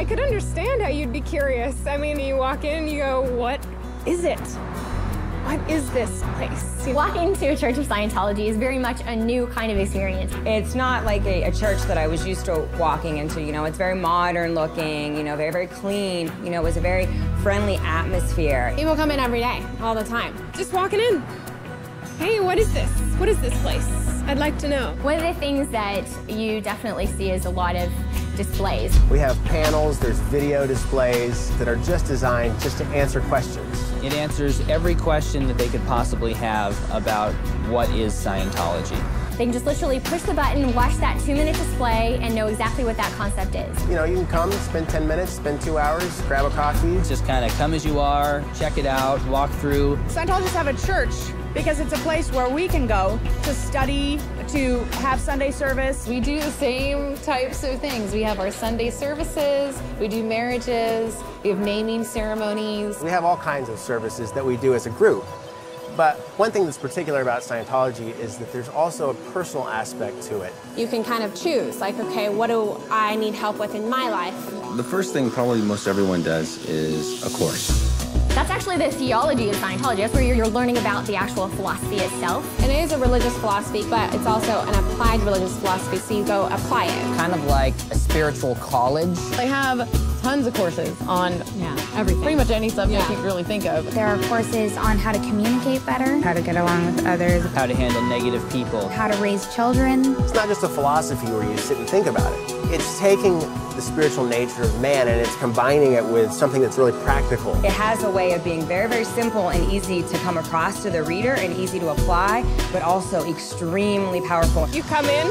I could understand how you'd be curious. I mean, you walk in and you go, what is it? What is this place? Walking to a Church of Scientology is very much a new kind of experience. It's not like a, a, church that I was used to walking into. You know, it's very modern looking, you know, very, very clean. You know, it was a very friendly atmosphere. People come in every day, all the time. Just walking in. Hey, what is this? What is this place? I'd like to know. One of the things that you definitely see is a lot of displays. We have panels, there's video displays that are just designed just to answer questions. It answers every question that they could possibly have about what is Scientology. They can just literally push the button, watch that two-minute display, and know exactly what that concept is. You know, you can come, spend 10 minutes, spend two hours, grab a coffee. Just kind of come as you are, check it out, walk through. Scientologists have a church because it's a place where we can go to study, to have Sunday service. We do the same types of things. We have our Sunday services, we do marriages, we have naming ceremonies. We have all kinds of services that we do as a group. But one thing that's particular about Scientology is that there's also a personal aspect to it. You can kind of choose, like, okay, what do I need help with in my life? The first thing probably most everyone does is a course. That's actually the theology of Scientology. That's where you're learning about the actual philosophy itself. And it is a religious philosophy, but it's also an applied religious philosophy, so you go apply it. Kind of like a spiritual college. They have tons of courses on yeah, everything. Pretty much any subject yeah. you can really think of. There are courses on how to communicate better, how to get along with others, how to handle negative people, how to raise children. It's not just a philosophy where you sit and think about it. It's taking the spiritual nature of man and it's combining it with something that's really practical. It has a way of being very, very simple and easy to come across to the reader and easy to apply, but also extremely powerful. You come in,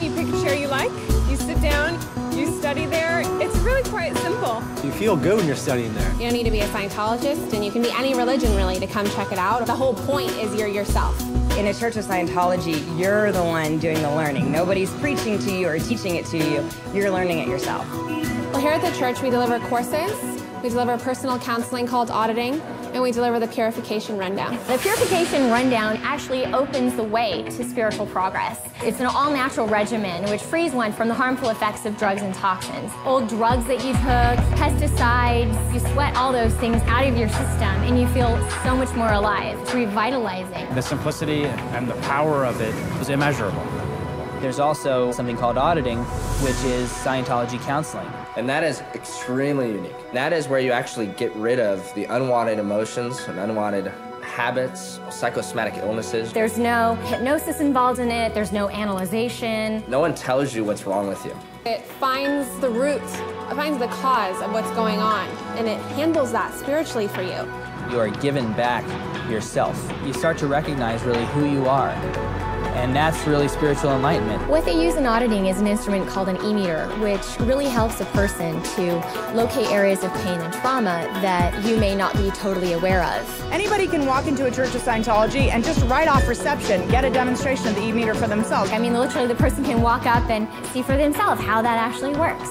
you pick a chair you like, you sit down, you study there. It's really quite simple. You feel good when you're studying there. You don't need to be a Scientologist, and you can be any religion really to come check it out. The whole point is you're yourself. In a Church of Scientology, you're the one doing the learning. Nobody's preaching to you or teaching it to you. You're learning it yourself. Well, here at the church, we deliver courses. We deliver personal counseling called auditing and we deliver the Purification Rundown. The Purification Rundown actually opens the way to spiritual progress. It's an all-natural regimen which frees one from the harmful effects of drugs and toxins. Old drugs that you took, pesticides, you sweat all those things out of your system and you feel so much more alive. It's revitalizing. The simplicity and the power of it is immeasurable. There's also something called auditing, which is Scientology counseling. And that is extremely unique. That is where you actually get rid of the unwanted emotions and unwanted habits, psychosomatic illnesses. There's no hypnosis involved in it, there's no analyzation. No one tells you what's wrong with you. It finds the root, it finds the cause of what's going on, and it handles that spiritually for you. You are given back yourself. You start to recognize really who you are and that's really spiritual enlightenment. What they use in auditing is an instrument called an e-meter, which really helps a person to locate areas of pain and trauma that you may not be totally aware of. Anybody can walk into a Church of Scientology and just right off reception get a demonstration of the e-meter for themselves. I mean, literally the person can walk up and see for themselves how that actually works.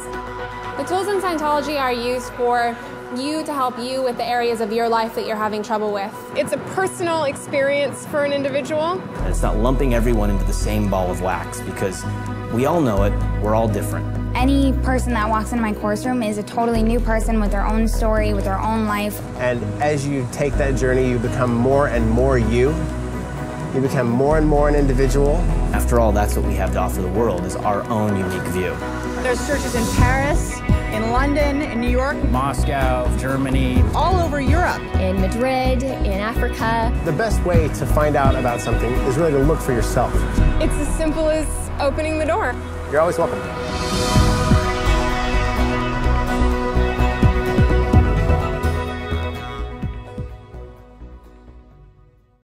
The tools in Scientology are used for you to help you with the areas of your life that you're having trouble with. It's a personal experience for an individual. And It's not lumping everyone into the same ball of wax because we all know it, we're all different. Any person that walks into my course room is a totally new person with their own story, with their own life. And as you take that journey, you become more and more you. You become more and more an individual. After all, that's what we have to offer the world is our own unique view. There's churches in Paris, in London, in New York, Moscow, Germany, all over Europe, in Madrid, in Africa. The best way to find out about something is really to look for yourself. It's as simple as opening the door. You're always welcome.